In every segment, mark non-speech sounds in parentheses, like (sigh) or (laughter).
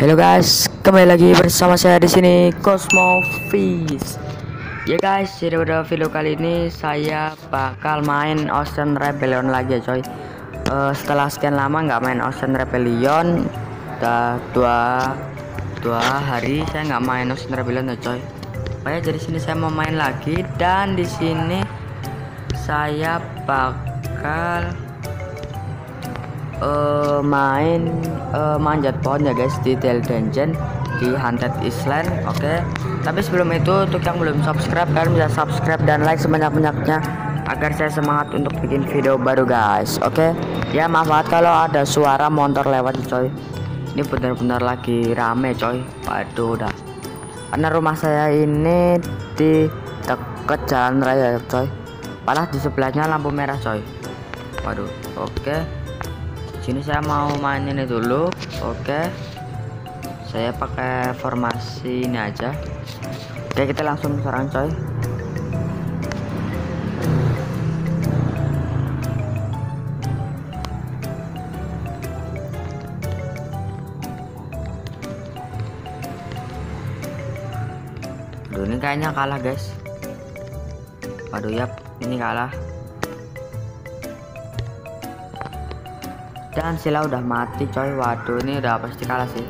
Halo guys, kembali lagi bersama saya di sini Cosmo Fish. Ya guys, jadi pada video kali ini saya bakal main Ocean Rebellion lagi ya coy. Uh, setelah sekian lama nggak main Ocean Rebellion, udah dua dua hari saya nggak main Ocean Rebellion ya coy. Makanya jadi sini saya mau main lagi dan di sini saya bakal uh, main uh, manjat pohon ya guys di Del Dungeon di Haunted Island oke. Okay? tapi sebelum itu untuk yang belum subscribe kalian bisa subscribe dan like sebanyak-banyaknya agar saya semangat untuk bikin video baru guys oke. Okay? ya maaf banget kalau ada suara motor lewat coy. Ini benar-benar lagi rame coy. Waduh udah. Karena rumah saya ini di dekat jalan raya coy. Malah di sebelahnya lampu merah coy. Waduh oke. okay sini saya mau main ini dulu oke. Saya pakai formasi ini aja. Oke kita langsung serang coy. Aduh ini kayaknya kalah guys. Waduh ya ini kalah dan sila udah mati coy. Waduh ini udah pasti kalah sih.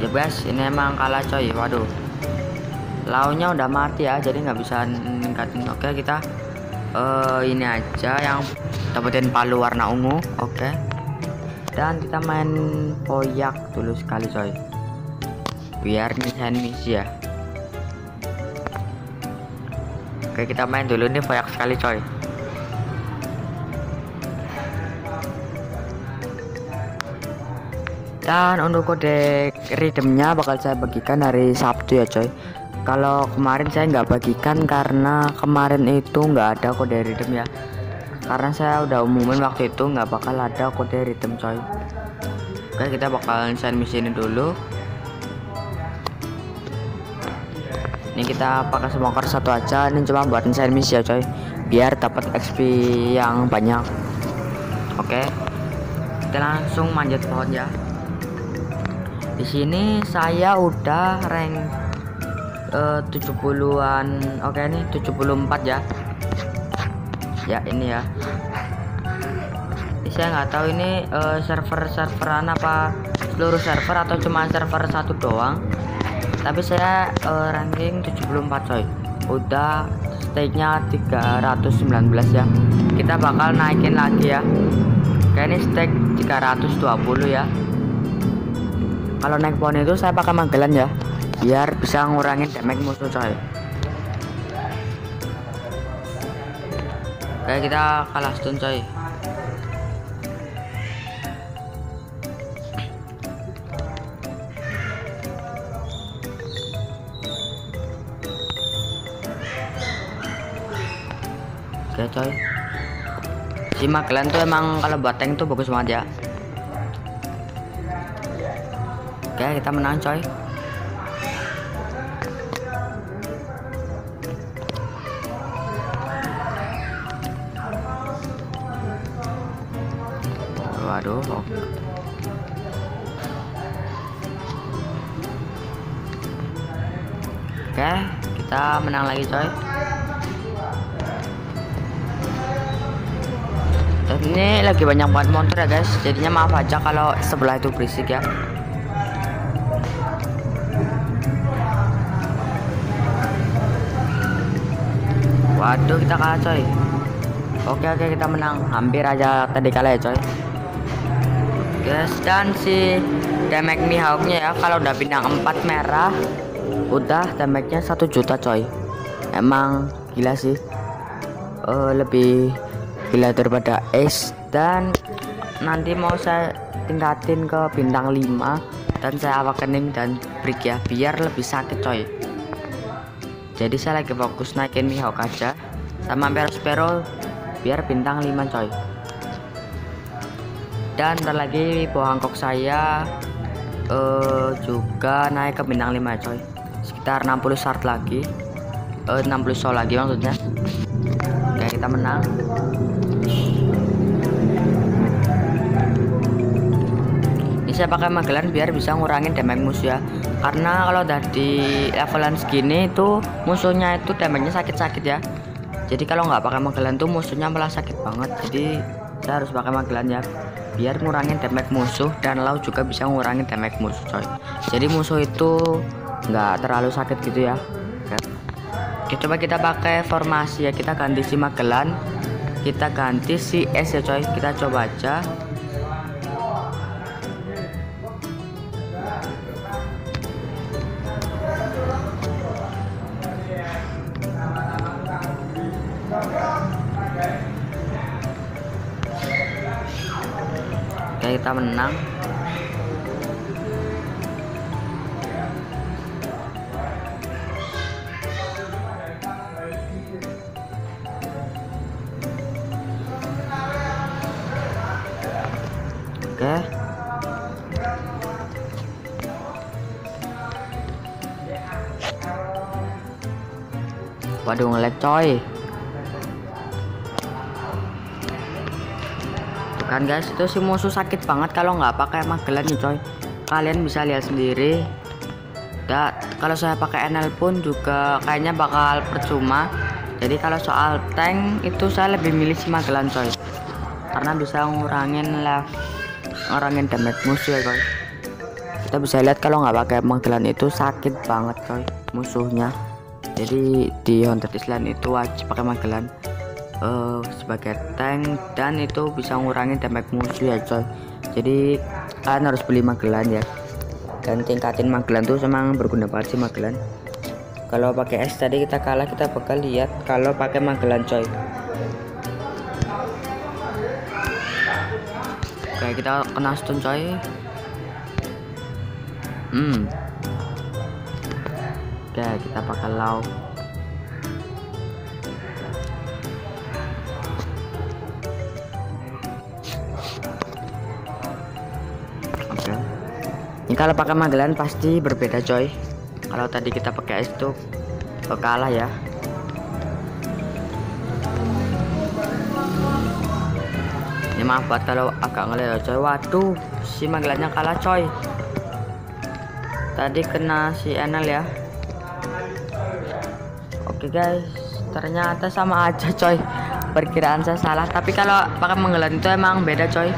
Ya guys ini emang kalah coy. Waduh. Launya udah mati ya jadi nggak bisa ningkatin. Oke kita uh, ini aja yang dapetin palu warna ungu. Oke dan kita main poyak dulu sekali coy. Biar nisain misi ya. Oke kita main dulu nih poyak sekali coy. Dan untuk kode redeemnya bakal saya bagikan hari Sabtu ya coy. Kalau kemarin saya nggak bagikan karena kemarin itu nggak ada kode redeem ya karena saya udah umumin waktu itu nggak bakal ada kode rhythm coy. Oke kita bakalan send misi ini dulu. Ini kita pakai smoker satu aja. Ini cuma buat send misi ya coy. Biar dapat XP yang banyak. Oke. Kita langsung manjat pohon ya. Di sini saya udah rank uh, 70-an oke nih 74 ya ya ini ya. Saya nggak tahu ini uh, server serveran apa seluruh server atau cuma server satu doang. Tapi saya uh, ranking 74 coy. Udah stake nya 319 ya. Kita bakal naikin lagi ya. Kayak ini stake 320 ya. Kalau naik pohon itu saya pakai magelan ya biar bisa ngurangin damage musuh coy Oke kita kalah stun coy. Oke coy. Si Magelan tuh emang kalau buat tank tuh bagus banget ya. Oke kita menang coy oke kita menang lagi coy. Dan ini lagi banyak banget monster ya guys. Jadinya maaf aja kalau sebelah itu berisik ya. Waduh kita kalah coy. Oke oke kita menang. Hampir aja tadi kalah ya coy. Guys dan si damage mihawknya ya kalau udah bintang 4 merah udah damage-nya 1 juta coy. Emang gila sih. Uh, lebih gila daripada Ace. Dan nanti mau saya tingkatin ke bintang 5 dan saya awakening dan break ya biar lebih sakit coy. Jadi saya lagi fokus naikin mihawk aja sama Perospero biar bintang 5 coy. Dan ntar lagi Hancock saya uh, juga naik ke bintang 5 coy sekitar 60 shard lagi. Uh, 60 soul lagi maksudnya. Oke kita menang. Ini saya pakai Magellan biar bisa ngurangin damage musuh ya. Karena kalau udah di levelan segini itu musuhnya itu damage-nya sakit-sakit ya. Jadi kalau nggak pakai Magellan tuh musuhnya malah sakit banget. Jadi saya harus pakai Magellan ya biar ngurangin damage musuh dan lau juga bisa ngurangin damage musuh coy. Jadi musuh itu nggak terlalu sakit gitu ya. Oke, coba kita pakai formasi ya. Kita ganti si Magellan kita ganti si S ya coy. Kita coba aja. Oke kita menang Waduh ngelag coy Tuh kan guys itu si musuh sakit banget kalau nggak pakai Magellan nih coy. Kalian bisa lihat sendiri. Dan kalau saya pakai NL pun juga kayaknya bakal percuma. Jadi kalau soal tank itu saya lebih milih si Magellan coy. Karena bisa ngurangin level ngurangin damage musuh ya coy. Kita bisa lihat kalau nggak pakai Magellan itu sakit banget coy musuhnya jadi di Haunted Island itu wajib pakai Magellan uh, sebagai tank dan itu bisa ngurangin damage musuh ya coy. Jadi kalian harus beli Magellan ya. Dan tingkatin Magellan tuh memang berguna banget sih Magellan kalau pakai S tadi kita kalah kita bakal lihat kalau pakai Magellan coy. Oke kita kena stun coy. Hmm oke kita pakai law oke. Ini kalau pakai Magellan pasti berbeda coy. Kalau tadi kita pakai es tuh kalah ya. Ini maaf banget kalau agak ngeleo coy. Waduh si Magellannya kalah coy. Tadi kena si Enel ya oke guys. Ternyata sama aja coy. Perkiraan saya salah. Tapi kalau pakai Magellan itu emang beda coy.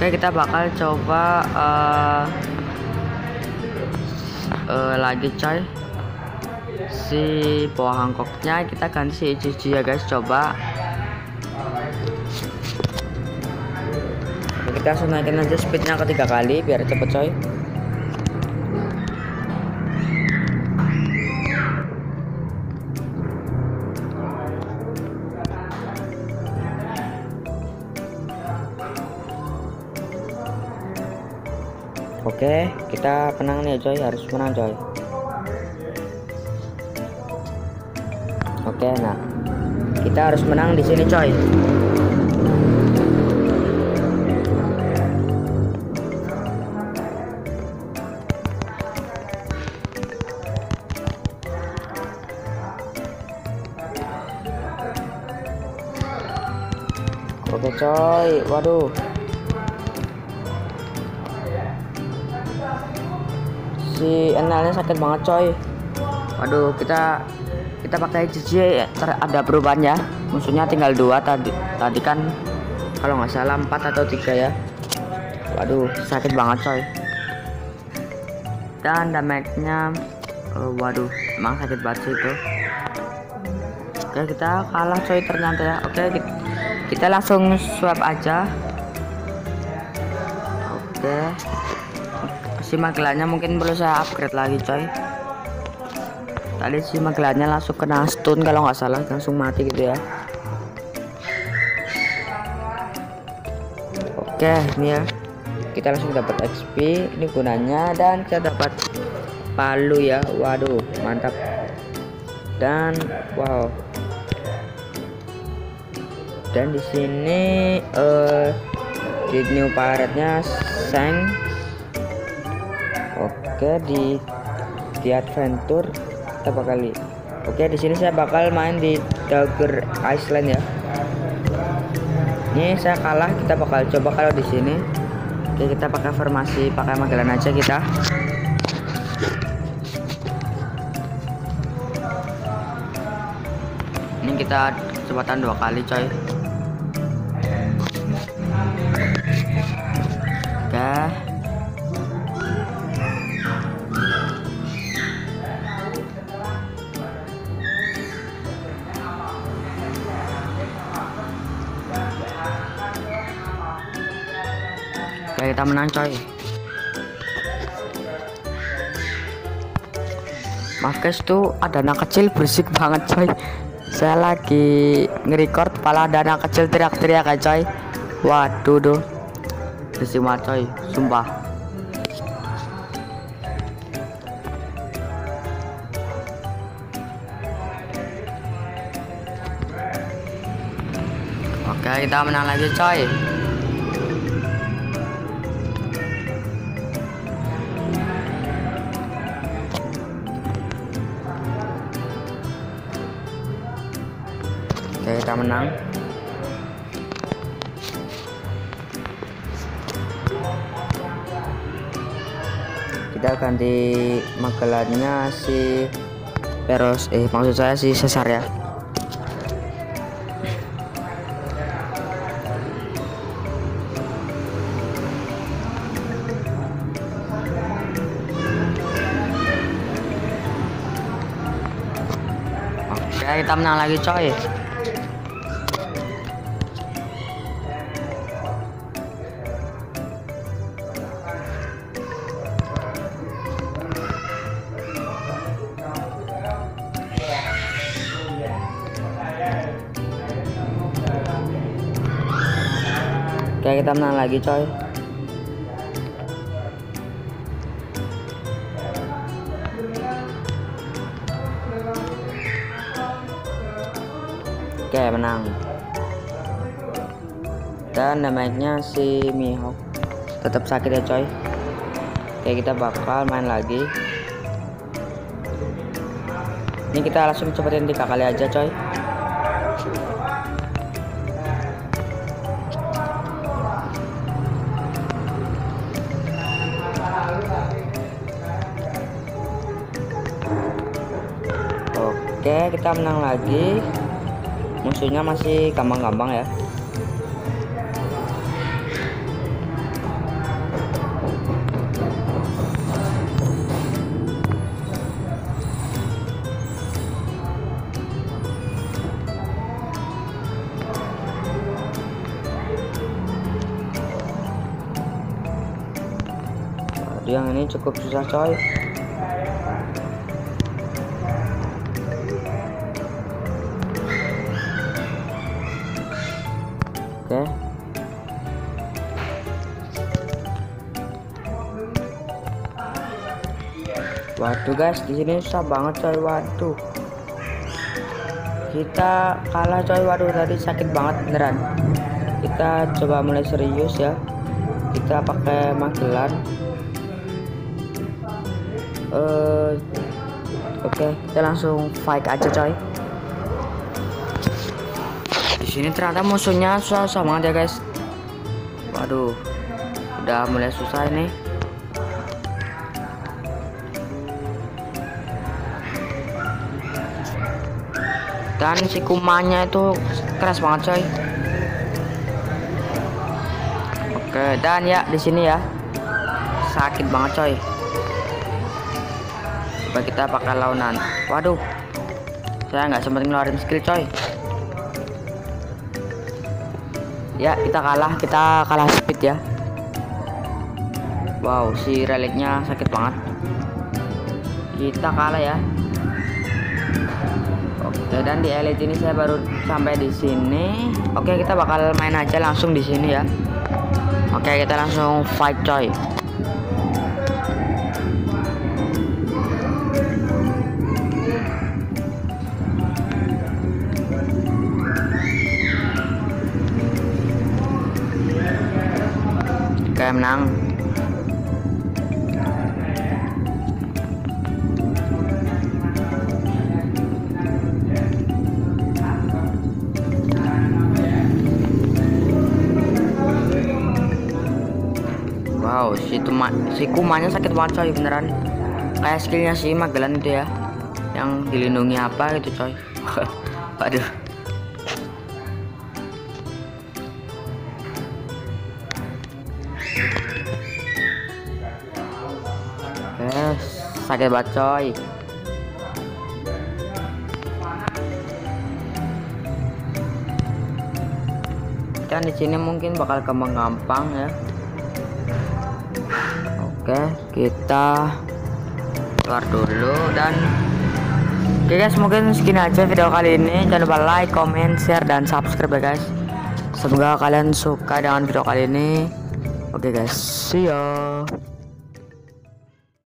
Oke kita bakal coba uh, uh, lagi coy. Si buah Hangkoknya kita ganti si Ichichi ya guys. Coba. Kita langsung naikin aja speednya ketiga kali biar cepet coy Oke, kita menang nih coy, harus menang coy. Oke, nah. Kita harus menang di sini coy. Oke coy, waduh. Si enalnya sakit banget coy. Waduh kita kita pakai JJ ada perubahan ya. Musuhnya tinggal dua tadi tadi kan kalau nggak salah empat atau tiga ya. Waduh sakit banget coy. Dan damage-nya uh, waduh emang sakit banget sih itu. Oke kita kalah coy ternyata ya. Oke kita, kita langsung swap aja. Oke si Magellannya mungkin perlu saya upgrade lagi coy. Tadi si Magellannya langsung kena stun kalau nggak salah langsung mati gitu ya. Oke ini ya. Kita langsung dapat XP ini gunanya dan kita dapat palu ya. Waduh mantap. Dan wow. Dan di sini uh, di new pirate nya Sang oke di di adventure kita bakal oke di sini saya bakal main di Dagger Island ya. Ini saya kalah kita bakal coba kalau di sini. Oke kita pakai formasi pakai Magellan aja kita. Ini kita kesempatan dua kali coy kita menang coy. Maaf guys tuh ada anak kecil berisik banget coy. Saya lagi nge-record kepala ada anak kecil teriak-teriak ya coy. Waduh tuh Berisik banget coy. Sumpah. Oke kita menang lagi coy Kita menang. Kita ganti magelannya si Peros eh maksud saya si Cesar ya. Oke kita menang lagi coy Oke kita menang lagi coy. Oke menang. Dan damage-nya si Mihawk. Tetap sakit ya coy. Oke kita bakal main lagi. Ini kita langsung cepetin tiga kali aja coy Oke kita menang lagi. Musuhnya masih gampang-gampang ya. Waduh, yang ini cukup susah coy Waduh guys, di sini susah banget coy. Waduh. Kita kalah coy. Waduh, tadi sakit banget beneran. Kita coba mulai serius ya. Kita pakai Magellan. Eh Oke, kita langsung fight aja coy. Di sini ternyata musuhnya susah-susah banget ya guys. Waduh, udah mulai susah ini. Dan si kumanya itu keras banget coy. Oke, dan ya di sini ya sakit banget coy. Coba kita pakai launan. Waduh, saya nggak sempat ngeluarin skill coy. Ya kita kalah, kita kalah speed ya. Wow, si reliknya sakit banget. Kita kalah ya. Oke, dan di elite ini saya baru sampai di sini. Oke, kita bakal main aja langsung di sini ya. Oke, kita langsung fight coy. Oke, menang. Itu ma si kumanya sakit banget coy beneran. Kayak skillnya si Magelan itu ya yang dilindungi apa gitu coy. (laughs) Waduh. Oke sakit banget coy. Kan di sini mungkin bakal kembang gampang ya oke kita keluar dulu dan oke guys mungkin segini aja video kali ini. Jangan lupa like comment share dan subscribe ya guys. Semoga kalian suka dengan video kali ini. Oke guys see ya